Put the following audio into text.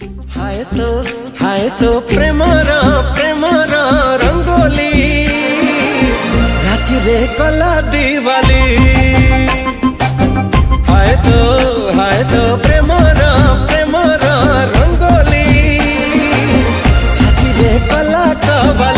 হায় তো হায় তো প্রেমর প্রেমর রঙ্গোলি। রাতিরে কলা দিওয়ালি। হায় তো হায় তো প্রেমর প্রেমর রঙ্গোলি। ছাতিরে কলা কবালি।